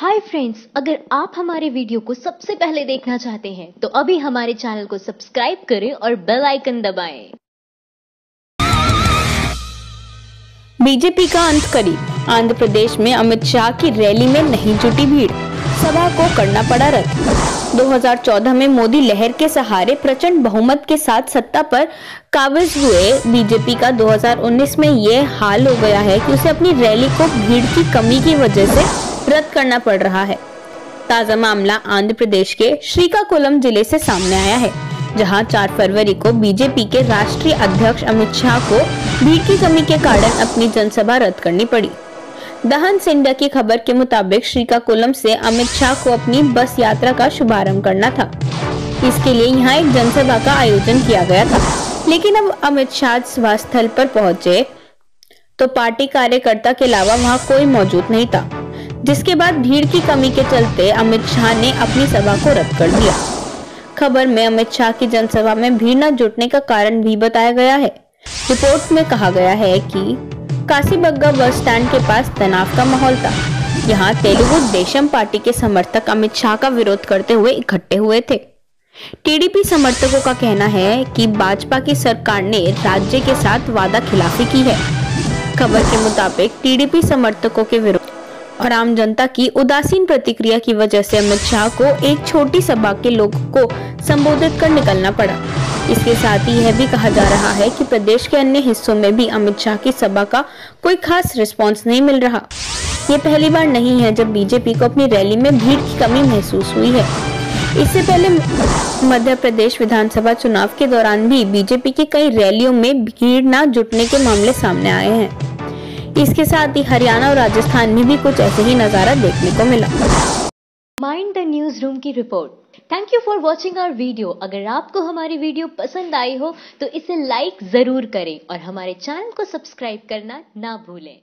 Hi friends अगर आप हमारे वीडियो को सबसे पहले देखना चाहते हैं तो अभी हमारे चैनल को सब्सक्राइब करें और बेल आइकन दबाएँ। बीजेपी का अंत करीब। आंध्र प्रदेश में अमित शाह की रैली में नहीं जुटी भीड़। सभा को करना पड़ा रद्द। 2014 में मोदी लहर के सहारे प्रचंड बहुमत के साथ सत्ता पर काबिज हुए। बीजेपी का 2019 में ये हाल हो गया है कि उसे अपनी रैली को भीड़ की कमी की वजह से रद्द करना पड़ रहा है। ताज़ा मामला आंध्र प्रदेश के श्रीकाकुलम ज़िले से सामने आया है, जहाँ 4 फरवरी को बीजेपी के राष्ट्रीय अध्यक्ष अमित शाह को भीड़ की कमी के कारण अपनी जनसभा रद्द करनी पड़ी। दहन सिंडिया की खबर के मुताबिक श्रीकाकुलम से अमित शाह को अपनी बस यात्रा का शुभारंभ करना था। इसके लिए यहाँ एक जनसभा का आयोजन किया गया था। लेकिन अब अमित शाह सभा स्थल पर पहुँचे तो पार्टी कार्यकर्ता के अलावा वहाँ कोई मौजूद नहीं था। जिसके बाद भीड़ की कमी के चलते अमित शाह ने अपनी सभा को रद्द कर दिया। खबर में अमित शाह की जनसभा में भीड़ न जुटने का कारण भी बताया गया है। रिपोर्ट में कहा गया है कि काशीबग्गा बस स्टैंड के पास तनाव का माहौल था। यहाँ तेलुगु देशम पार्टी के समर्थक अमित शाह का विरोध करते हुए इकट्ठे हुए थे। टीडीपी समर्थकों का कहना है कि भाजपा की सरकार ने राज्य के साथ वादा खिलाफी की है। खबर के मुताबिक टीडीपी समर्थकों के विरोध और आम जनता की उदासीन प्रतिक्रिया की वजह से अमित शाह को एक छोटी सभा के लोगों को संबोधित कर निकलना पड़ा। इसके साथ ही यह भी कहा जा रहा है कि प्रदेश के अन्य हिस्सों में भी अमित शाह की सभा का कोई खास रिस्पॉन्स नहीं मिल रहा। ये पहली बार नहीं है जब बीजेपी को अपनी रैली में भीड़ की कमी महसूस हुई है। इससे पहले मध्य प्रदेश विधानसभा चुनाव के दौरान भी बीजेपी की कई रैलियों में भीड़ न जुटने के मामले सामने आए हैं। इसके साथ ही हरियाणा और राजस्थान में भी कुछ ऐसे ही नज़ारा देखने को मिला। माइंड द न्यूज़ रूम की report thank you for watching our video अगर आपको हमारी वीडियो पसंद आई हो तो इसे लाइक ज़रूर करें और हमारे चैनल को सब्सक्राइब करना ना भूलें।